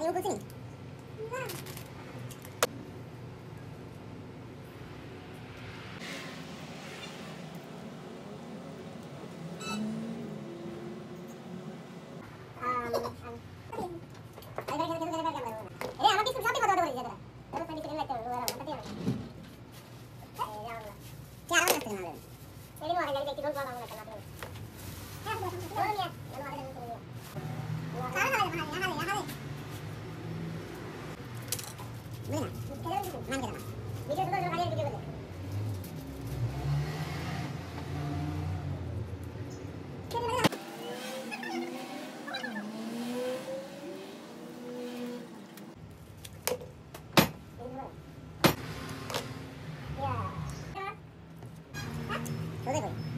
何も別に。Gracias. なんでかなビジューズバーるということでどうでこ